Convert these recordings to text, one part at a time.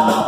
Oh.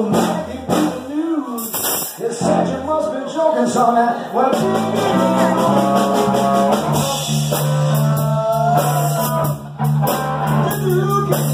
old maggie with news. It said you must be joking, son. And well, did you get